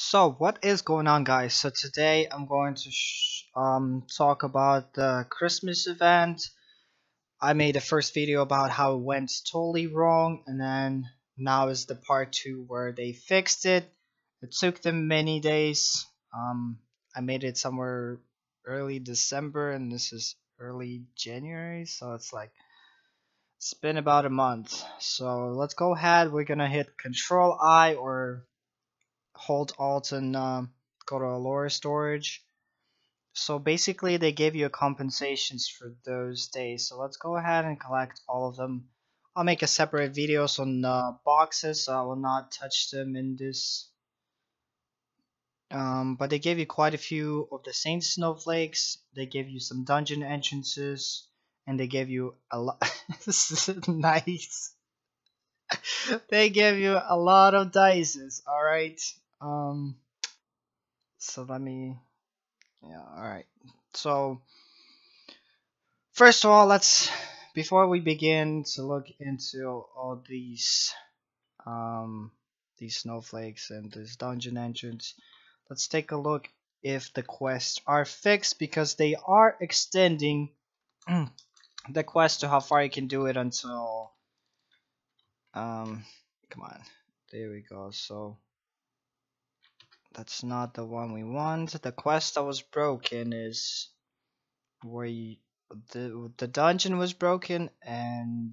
So what is going on guys? So today I'm going to um talk about the Christmas event. I made a first video about how it went totally wrong and then now is the part 2 where they fixed it. It took them many days. Um I made it somewhere early December and this is early January so it's like it's been about a month. So let's go ahead. We're gonna hit Control I or hold alt and um, go to Allura storage. So basically they give you compensations for those days. So let's go ahead and collect all of them. I'll make a separate videos on uh, boxes. So I will not touch them in this. Um, but they gave you quite a few of the Saint Snowflakes. They gave you some dungeon entrances. And they gave you a lot. nice. they gave you a lot of dices. Alright. Um, so let me, yeah, all right. So first of all, let's before we begin to look into all these um these snowflakes and this dungeon entrance, let's take a look if the quests are fixed because they are extending the quest to how far you can do it until um come on there we go so that's not the one we want. The quest that was broken is where you, the the dungeon was broken and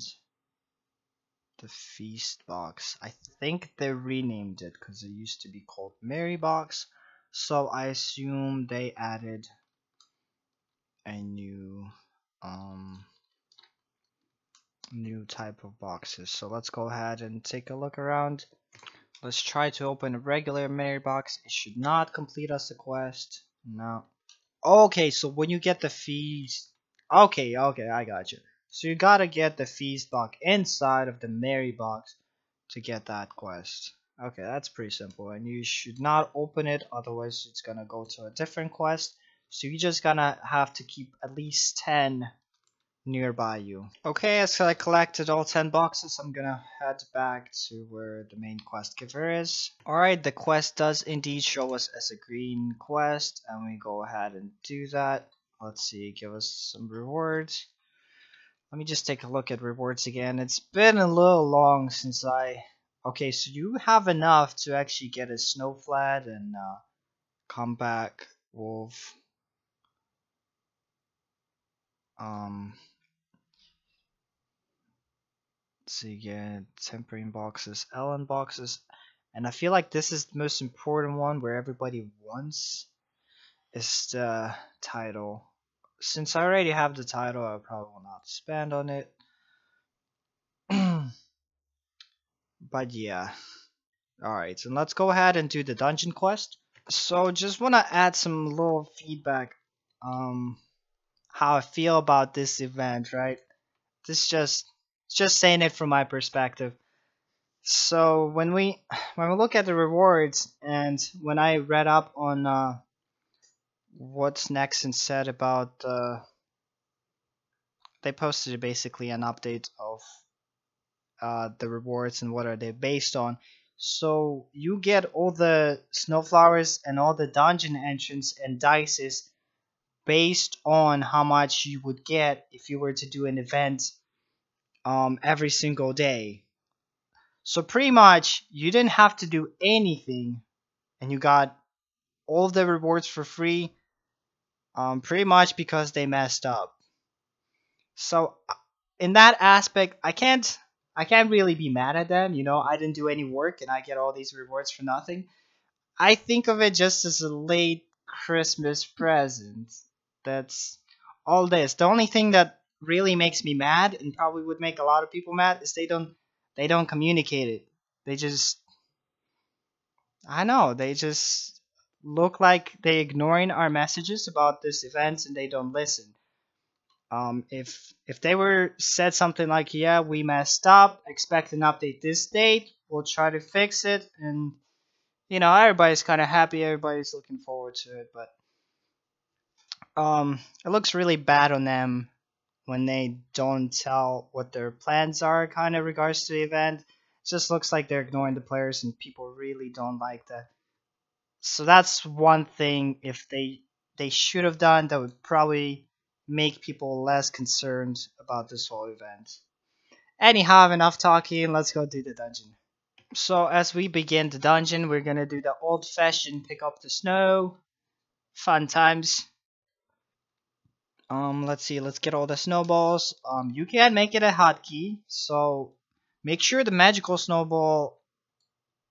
the feast box. I think they renamed it because it used to be called Merry Box. So I assume they added a new um new type of boxes. So let's go ahead and take a look around. Let's try to open a regular Merry box. It should not complete us a quest. No. Okay, so when you get the feast... Okay, okay, I got you. So you gotta get the feast box inside of the Merry box to get that quest. Okay, that's pretty simple. And you should not open it, otherwise it's gonna go to a different quest. So you're just gonna have to keep at least 10 nearby you. Okay, so I collected all 10 boxes, I'm gonna head back to where the main quest giver is. Alright, the quest does indeed show us as a green quest, and we go ahead and do that. Let's see, give us some rewards. Let me just take a look at rewards again. It's been a little long since I... Okay, so you have enough to actually get a snowflat and uh, comeback wolf. Um, so get tempering boxes, Ellen boxes, and I feel like this is the most important one where everybody wants is the title. Since I already have the title, I probably will not spend on it. but yeah. Alright, so let's go ahead and do the dungeon quest. So just want to add some little feedback um how I feel about this event, right? This just just saying it from my perspective. So when we when we look at the rewards and when I read up on uh, what's next and said about uh, they posted basically an update of uh, the rewards and what are they based on. So you get all the snowflowers and all the dungeon entrance and dices based on how much you would get if you were to do an event um, every single day. So pretty much you didn't have to do anything and you got all the rewards for free um, pretty much because they messed up. So uh, in that aspect, I can't I can't really be mad at them. You know, I didn't do any work and I get all these rewards for nothing. I think of it just as a late Christmas present. That's all this. The only thing that really makes me mad and probably would make a lot of people mad is they don't they don't communicate it. They just I know, they just look like they're ignoring our messages about this event and they don't listen. Um, if if they were said something like, "Yeah, we messed up. Expect an update this date. We'll try to fix it," and you know everybody's kind of happy, everybody's looking forward to it, but um, it looks really bad on them when they don't tell what their plans are kind of regards to the event. It just looks like they're ignoring the players and people really don't like that. So that's one thing if they they should have done that would probably make people less concerned about this whole event. Anyhow, enough talking, let's go do the dungeon. So as we begin the dungeon, we're gonna do the old-fashioned pick up the snow. Fun times. Um, let's see, let's get all the snowballs. Um, you can make it a hotkey, so make sure the magical snowball,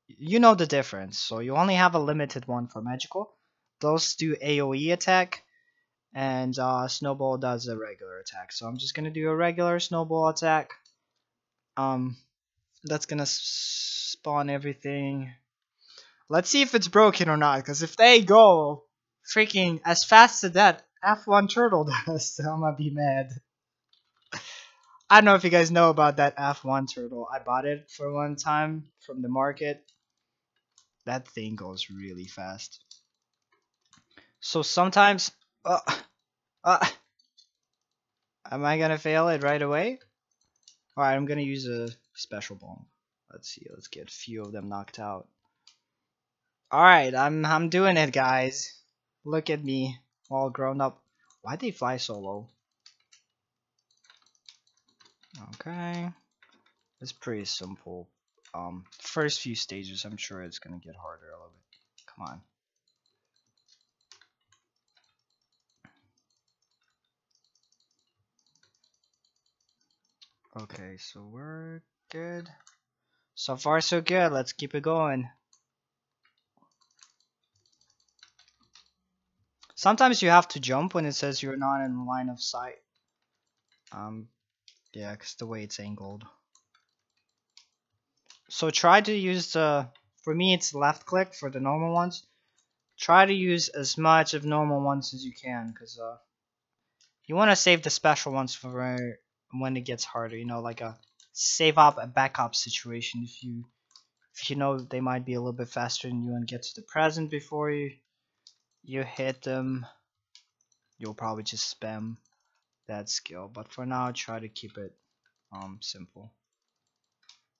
you know the difference. So you only have a limited one for magical. Those do AoE attack, and uh, snowball does a regular attack. So I'm just gonna do a regular snowball attack. Um, that's gonna spawn everything. Let's see if it's broken or not, because if they go freaking as fast as that F1 turtle does, I'm gonna be mad. I don't know if you guys know about that F1 turtle. I bought it for one time from the market. That thing goes really fast. So sometimes, uh, uh, am I gonna fail it right away? Alright, I'm gonna use a special bomb. Let's see, let's get a few of them knocked out. Alright, I'm I'm doing it guys. Look at me, all grown up. Why'd they fly so low? Okay. It's pretty simple. Um first few stages I'm sure it's gonna get harder a little bit. Come on. Okay, so we're good. So far so good, let's keep it going. Sometimes you have to jump when it says you're not in line of sight. Um, yeah, because the way it's angled. So try to use the, for me it's left click for the normal ones. Try to use as much of normal ones as you can, because uh, you want to save the special ones for when it gets harder, you know, like a save up a backup situation if you if you know they might be a little bit faster than you and get to the present before you you hit them you'll probably just spam that skill but for now try to keep it um simple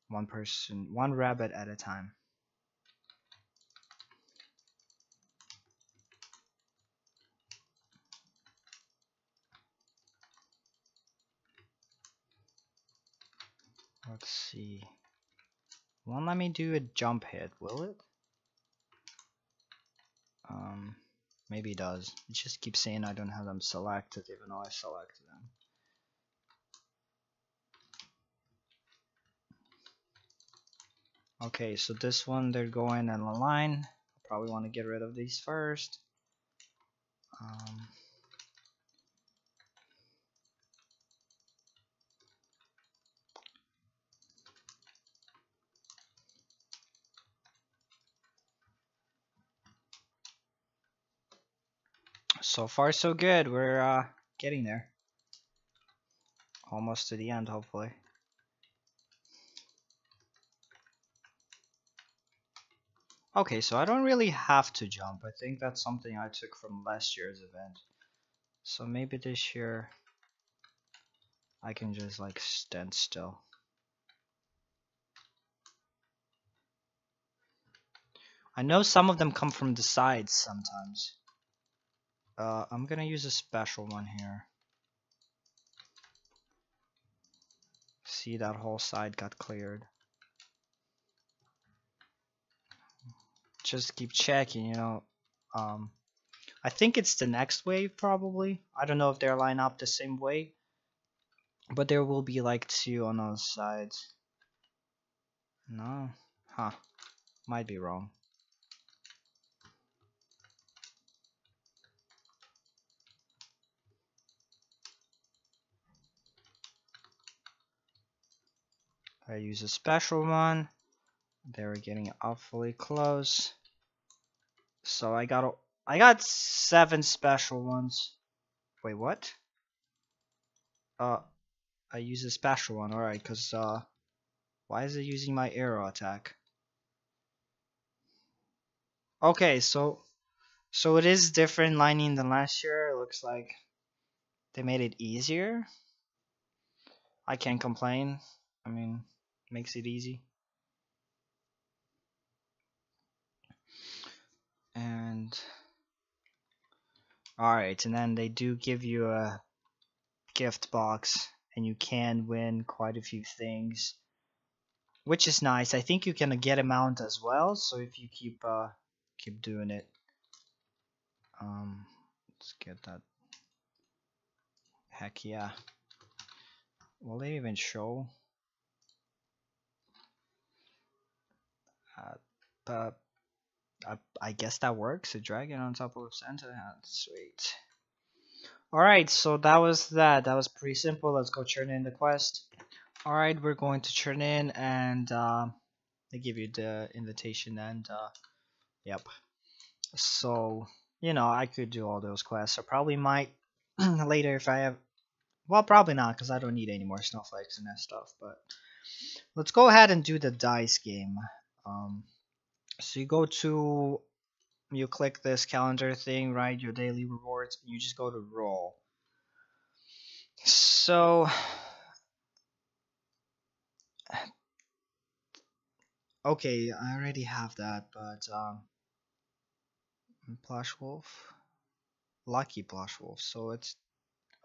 one person one rabbit at a time Let's see. Won't let me do a jump hit, will it? Um, maybe it does. It just keeps saying I don't have them selected even though I selected them. Okay, so this one they're going in a line. Probably want to get rid of these first. Um, so far so good. We're uh, getting there. Almost to the end, hopefully. Okay, so I don't really have to jump. I think that's something I took from last year's event. So maybe this year I can just like stand still. I know some of them come from the sides sometimes. Uh, I'm gonna use a special one here. See that whole side got cleared. Just keep checking, you know. Um, I think it's the next wave probably. I don't know if they're lined up the same way. But there will be like two on those sides. No? Huh. Might be wrong. I use a special one. They were getting awfully close. So I got I got seven special ones. Wait, what? Uh, I use a special one. All right, cause uh, why is it using my arrow attack? Okay, so so it is different lining than last year. It looks like they made it easier. I can't complain. I mean, makes it easy. And alright, and then they do give you a gift box and you can win quite a few things. Which is nice. I think you can get a mount as well, so if you keep uh keep doing it. Um let's get that heck yeah. Will they even show? Uh, but I, I guess that works. A dragon on top of Santa hat. Sweet. Alright, so that was that. That was pretty simple. Let's go turn in the quest. Alright, we're going to turn in and uh, they give you the invitation and uh, yep. So, you know, I could do all those quests. I probably might later if I have well, probably not because I don't need any more snowflakes and that stuff. But let's go ahead and do the dice game. Um, so you go to, you click this calendar thing, right? Your daily rewards. You just go to roll. So, okay, I already have that, but um, Plush Wolf, Lucky Plush Wolf. So it's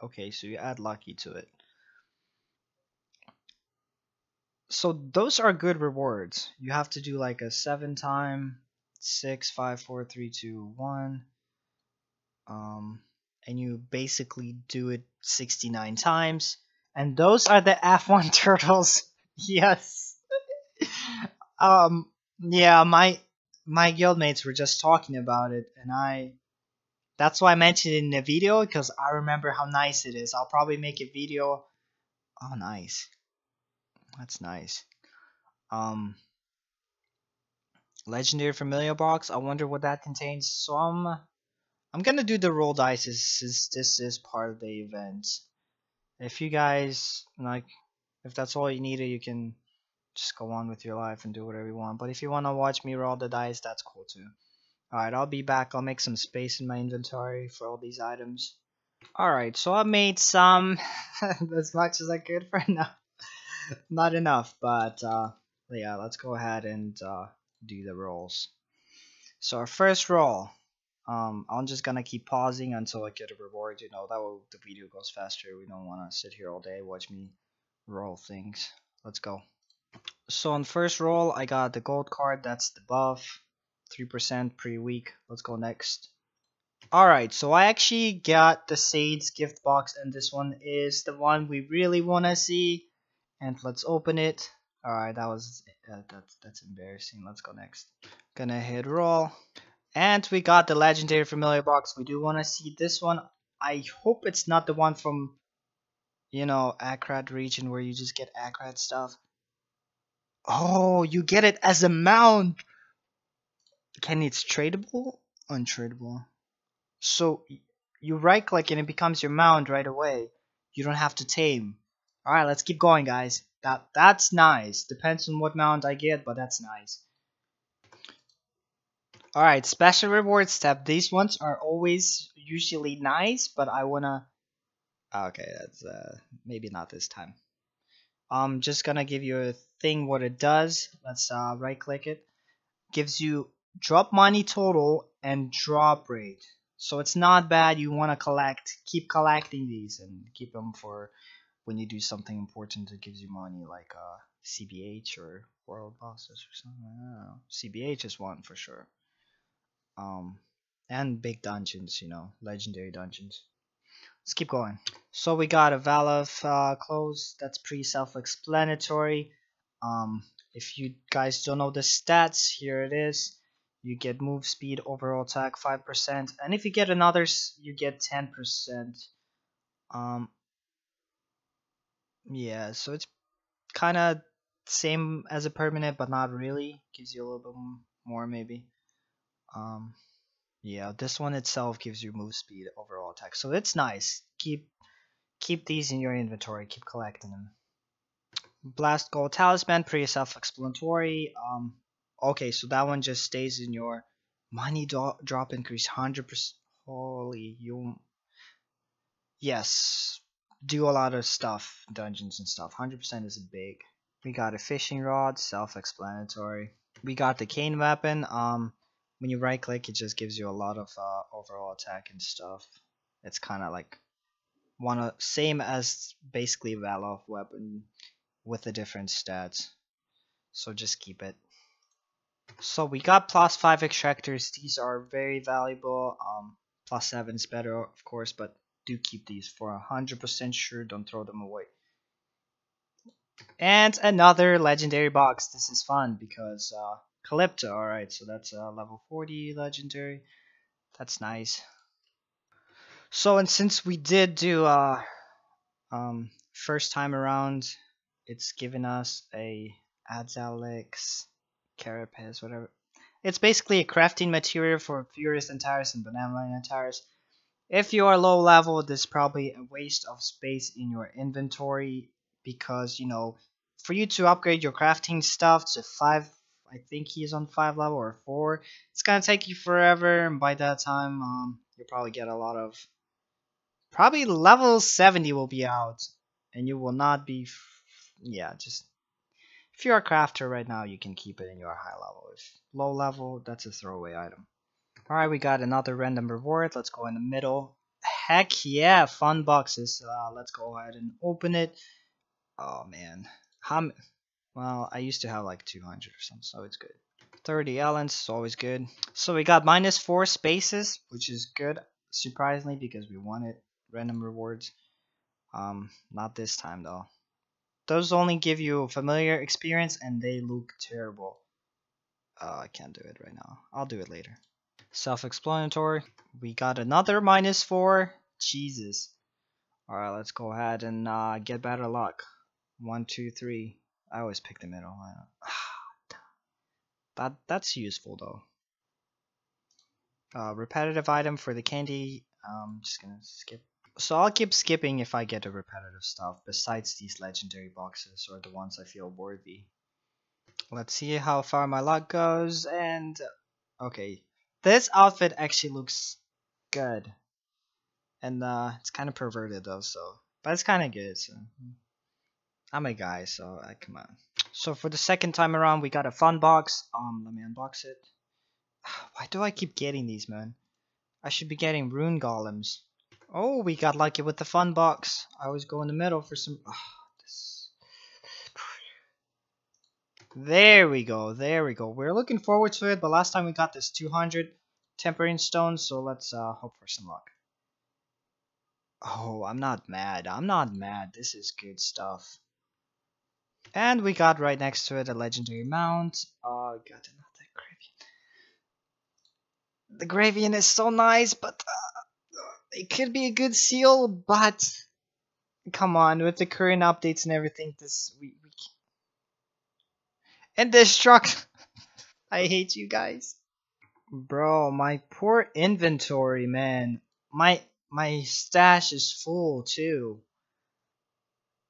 okay. So you add Lucky to it. So those are good rewards. You have to do like a seven time, six, five, four, three, two, one. Um, and you basically do it 69 times. And those are the F1 turtles. yes. um, yeah, my my guildmates were just talking about it, and I. That's why I mentioned it in the video because I remember how nice it is. I'll probably make a video. Oh, nice. That's nice. Um, legendary familiar box. I wonder what that contains. So I'm, I'm gonna do the roll dice since this is part of the event. If you guys like, if that's all you needed, you can just go on with your life and do whatever you want. But if you want to watch me roll the dice, that's cool too. Alright, I'll be back. I'll make some space in my inventory for all these items. Alright, so I made some as much as I could for now. not enough, but uh, yeah, let's go ahead and uh, do the rolls. So our first roll, um, I'm just gonna keep pausing until I get a reward. You know that way the video goes faster. We don't want to sit here all day watch me roll things. Let's go. So on first roll, I got the gold card. That's the buff, three percent pre week. Let's go next. Alright, so I actually got the Saints gift box, and this one is the one we really want to see and let's open it. All right that was uh, that's that's embarrassing. Let's go next. Gonna hit roll. And we got the legendary familiar box. We do want to see this one. I hope it's not the one from you know Akrad region where you just get Akrad stuff. Oh you get it as a mount! Can it's tradable? Untradeable so you right click and it becomes your mount right away. You don't have to tame Alright, let's keep going, guys. That That's nice. Depends on what mount I get, but that's nice. Alright, special reward step. These ones are always usually nice, but I wanna... Okay, that's uh, maybe not this time. I'm just gonna give you a thing what it does. Let's uh, right click it. Gives you drop money total and drop rate. So it's not bad. You want to collect, keep collecting these and keep them for when you do something important that gives you money, like uh, CBH or World Bosses or something. I don't know. CBH is one for sure. Um, and big dungeons, you know, legendary dungeons. Let's keep going. So we got a Valve uh, close. That's pretty self-explanatory. Um, if you guys don't know the stats, here it is. You get move speed, overall attack 5%, and if you get another, you get 10%. Um, yeah, so it's kind of same as a permanent, but not really. Gives you a little bit more maybe. Um, yeah, this one itself gives you move speed, overall attack, so it's nice. Keep keep these in your inventory. Keep collecting them. Blast Gold Talisman, pretty self-explanatory. Um, okay, so that one just stays in your money do drop increase 100%. Holy, you. Yes, do a lot of stuff, dungeons and stuff. 100% is big. We got a fishing rod, self-explanatory. We got the cane weapon. Um, when you right click, it just gives you a lot of uh, overall attack and stuff. It's kind of like one of same as basically Valofe weapon with the different stats. So just keep it. So we got plus five extractors. These are very valuable. Um, plus seven is better, of course, but do keep these for a hundred percent sure. Don't throw them away. And another legendary box. This is fun because uh, Calypto. Alright, so that's a level 40 legendary. That's nice. So, and since we did do uh, um, first time around, it's given us a Adzalix, Carapace, whatever. It's basically a crafting material for Furious Antares and Benevolent Antares. If you are low level, this is probably a waste of space in your inventory because, you know, for you to upgrade your crafting stuff to 5 I think he's on five level or four. It's gonna take you forever, and by that time, um, you'll probably get a lot of. Probably level 70 will be out, and you will not be. yeah, just if you're a crafter right now, you can keep it in your high level. If low level, that's a throwaway item. Alright, we got another random reward. Let's go in the middle. Heck yeah, fun boxes. Uh, let's go ahead and open it. Oh man, how well, I used to have like 200 or something, so it's good. 30 Ellens is always good. So we got minus 4 spaces, which is good, surprisingly, because we wanted random rewards. Um, not this time, though. Those only give you a familiar experience, and they look terrible. Uh, I can't do it right now. I'll do it later. Self-explanatory. We got another minus 4. Jesus. Alright, let's go ahead and uh, get better luck. One, two, three. I always pick the middle. that that's useful though. Uh, repetitive item for the candy. I'm just gonna skip. So I'll keep skipping if I get a repetitive stuff. Besides these legendary boxes or the ones I feel worthy. Let's see how far my luck goes. And okay, this outfit actually looks good. And uh, it's kind of perverted though, so but it's kind of good. So. I'm a guy, so uh, come on. So for the second time around, we got a fun box. Um, let me unbox it. Why do I keep getting these, man? I should be getting rune golems. Oh, we got lucky with the fun box. I always go in the middle for some. Oh, this... There we go. There we go. We're looking forward to it, but last time we got this 200 tempering stones, so let's uh, hope for some luck. Oh, I'm not mad. I'm not mad. This is good stuff. And we got right next to it a legendary mount. Oh, got another Gravian. The Gravian is so nice, but uh, it could be a good seal, but come on, with the current updates and everything, this we, we and destruct. I hate you guys, bro. My poor inventory, man. My my stash is full too.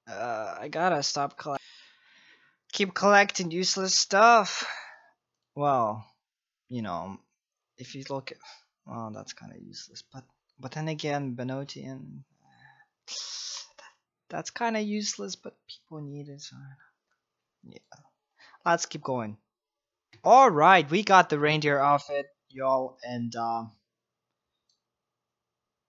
Uh, I gotta stop collect. keep collecting useless stuff. Well, you know, if you look at, well, that's kind of useless. But but then again, Benotian, that's kind of useless. But people need it. So yeah, let's keep going. All right, we got the reindeer outfit, y'all, and um,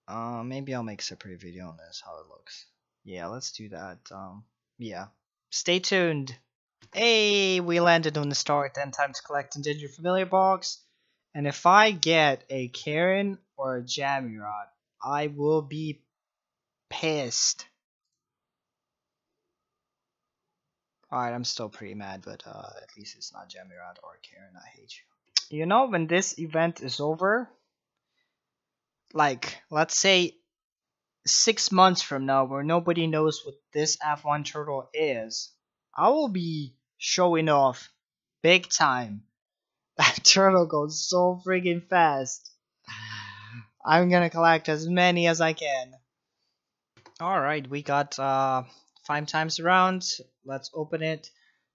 uh, maybe I'll make a separate video on this, how it looks. Yeah, let's do that. Um, yeah, stay tuned. Hey, we landed on the star 10 times collecting Ginger Familiar Box. And if I get a Karen or a Jamurot, I will be pissed. Alright, I'm still pretty mad, but uh, at least it's not Jamurot or Karen. I hate you. You know, when this event is over, like, let's say six months from now, where nobody knows what this F1 turtle is, I will be showing off big time. That turtle goes so freaking fast. I'm gonna collect as many as I can. Alright, we got uh, five times around. Let's open it.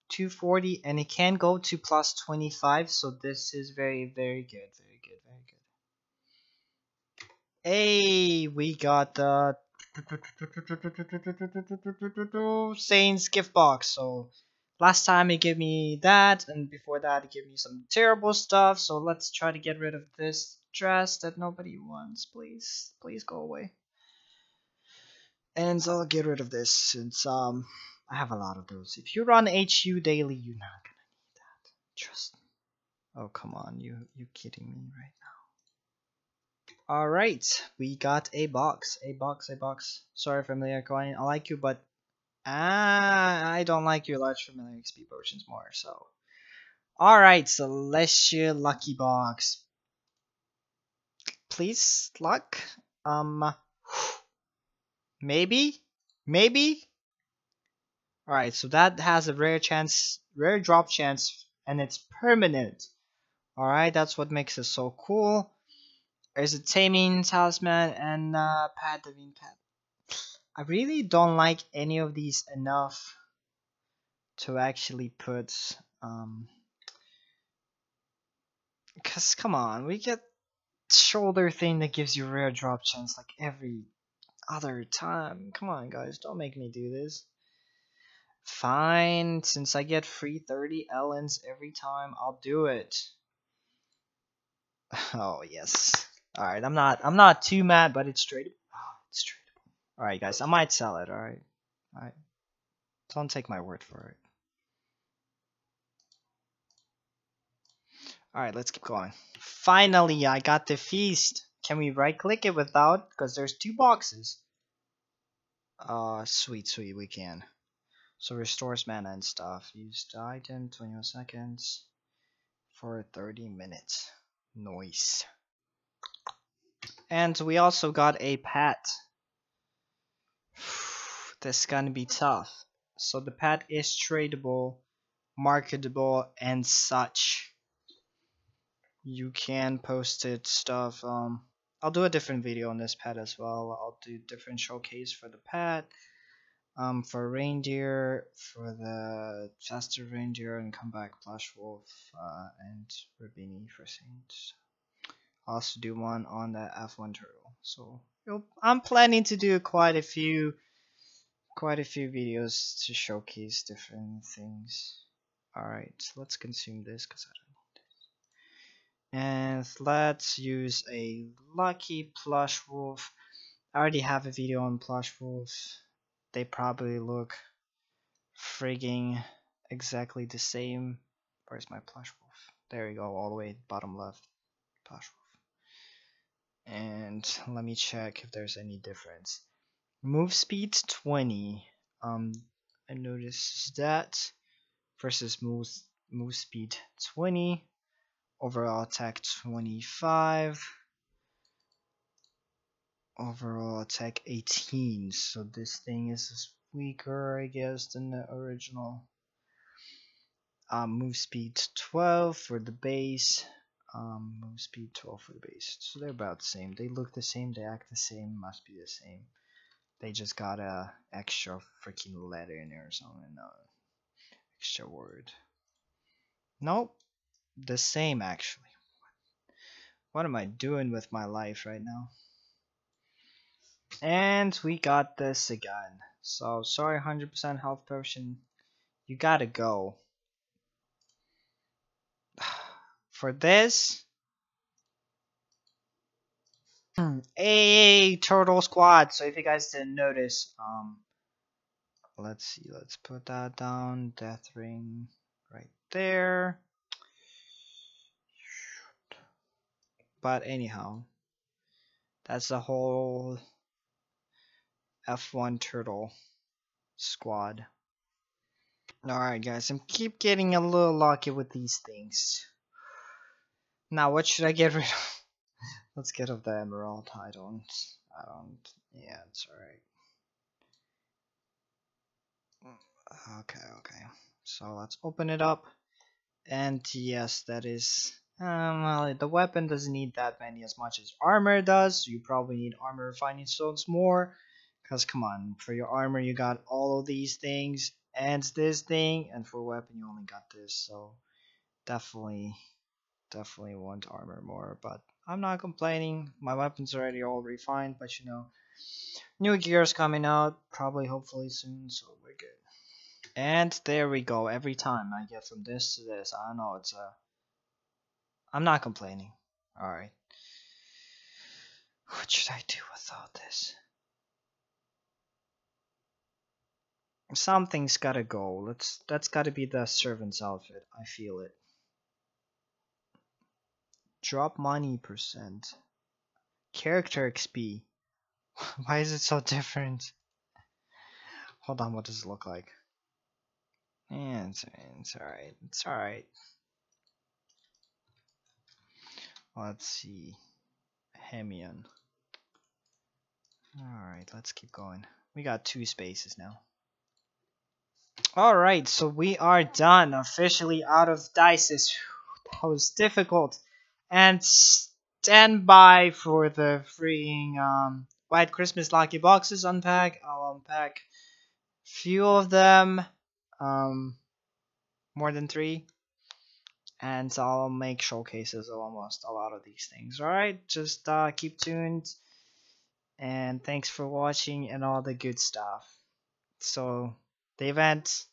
240 and it can go to plus 25 so this is very very good very good very good hey we got the Saints gift box so Last time he gave me that, and before that he gave me some terrible stuff. So let's try to get rid of this dress that nobody wants. Please, please go away. And so I'll get rid of this since um I have a lot of those. If you run HU daily, you're not gonna need that. Trust me. Oh come on, you you kidding me right now? All right, we got a box, a box, a box. Sorry, familiar coin. I like you, but ah, I don't like your large familiar XP potions more. So, all right, Celestia Lucky Box. Please luck. Um. Maybe? Maybe? Alright, so that has a rare chance, rare drop chance, and it's permanent. Alright, that's what makes it so cool. There's a Taming Talisman and uh, Pad Divine Pad. I really don't like any of these enough to actually put, um, cause come on, we get shoulder thing that gives you rare drop chance like every other time. Come on, guys, don't make me do this. Fine, since I get free 30 Ellens every time, I'll do it. Oh yes. Alright, I'm not I'm not too mad, but it's tradable. Oh, it's tradable. Alright guys, I might sell it, alright? Alright. Don't take my word for it. Alright, let's keep going. Finally, I got the feast. Can we right click it without? Because there's two boxes. Uh, sweet, sweet, we can. So restores mana and stuff. Use the item 21 seconds for 30 minutes. Noise. And we also got a pet. this is gonna be tough. So the pet is tradable, marketable, and such. You can post it stuff. Um, I'll do a different video on this pet as well. I'll do different showcase for the pet, um, for reindeer, for the faster reindeer and comeback plush wolf, uh, and Rubini for saints. I'll also do one on the F1 turtle. So I'm planning to do quite a few, quite a few videos to showcase different things. All right, let's consume this because I don't and let's use a lucky plush wolf. I already have a video on plush wolves. They probably look frigging exactly the same. Where's my plush wolf? There you go all the way bottom left plush wolf. And let me check if there's any difference. Move speed 20 um I notice that versus move move speed 20 overall attack 25 overall attack 18 so this thing is weaker I guess than the original. Um, move speed 12 for the base. Um, move speed 12 for the base. So they're about the same. They look the same. They act the same. Must be the same. They just got a extra freaking letter in there or something no extra word. Nope the same actually. What am I doing with my life right now? And we got this again. So sorry 100% health potion. You gotta go. For this a turtle squad. So if you guys didn't notice, um let's see, let's put that down. Death ring right there. But anyhow, that's the whole F1 Turtle squad. Alright guys, I'm keep getting a little lucky with these things. Now what should I get rid of? Let's get off the emerald. I don't I don't yeah, it's alright. Okay, okay. So let's open it up. And yes, that is um, well, the weapon doesn't need that many as much as armor does. You probably need armor refining stones more. Because come on, for your armor you got all of these things and this thing. And for weapon you only got this. So definitely, definitely want armor more. But I'm not complaining. My weapon's already all refined. But you know, new gear's coming out. Probably hopefully soon. So we're good. And there we go. Every time I get from this to this, I know. It's a. I'm not complaining. All right. What should I do with all this? Something's gotta go. Let's. That's gotta be the servant's outfit. I feel it. Drop money percent. Character XP. Why is it so different? Hold on, what does it look like? Yeah, it's, it's alright. It's alright. Let's see. Hemion. Alright, let's keep going. We got two spaces now. Alright, so we are done. Officially out of dices. That was difficult. And stand by for the freeing um, White Christmas Lucky Boxes unpack. I'll unpack few of them. Um, more than three. And so I'll make showcases of almost a lot of these things. Alright, just uh, keep tuned. And thanks for watching and all the good stuff. So, the event,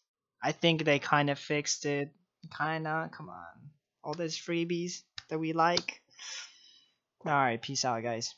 I think they kind of fixed it. Kinda, come on. All those freebies that we like. Alright, peace out, guys.